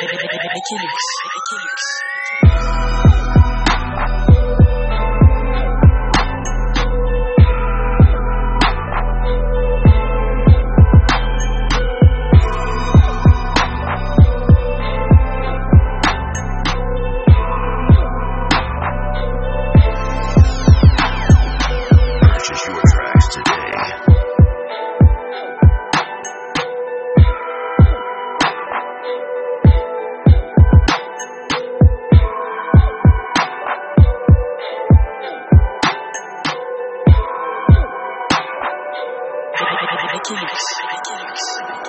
Equilux. Mechanics. Mechanics.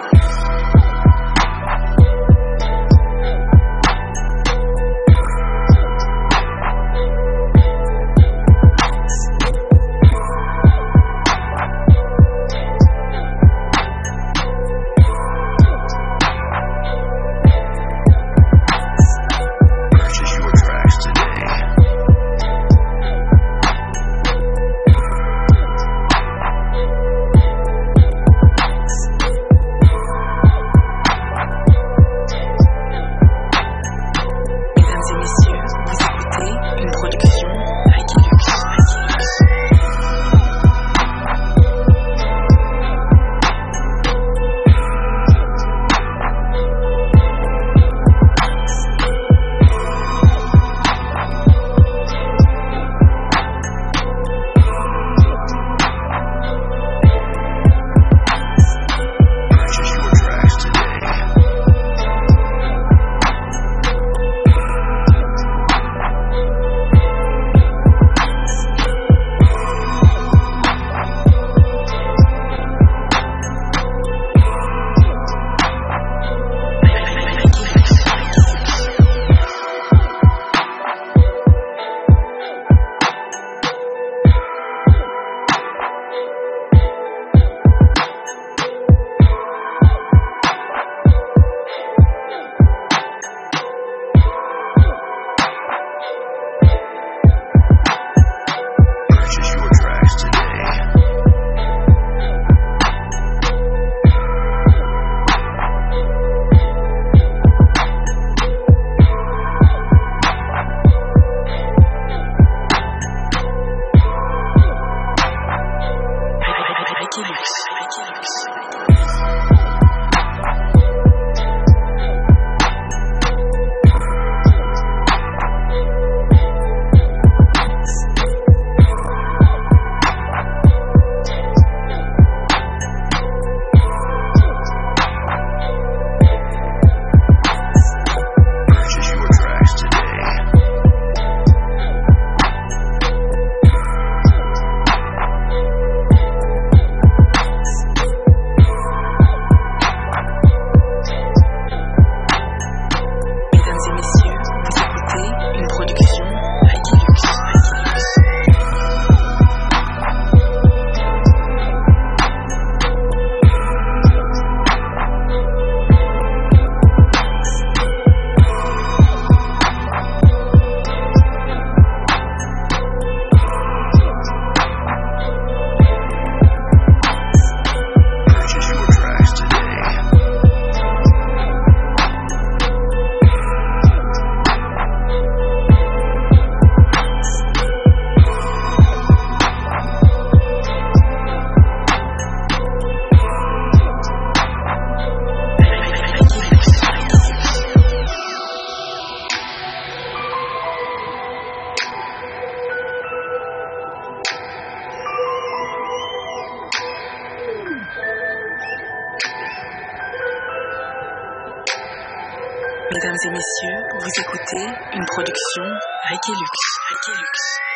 Mesdames et messieurs, vous écoutez une production Ricky Lux.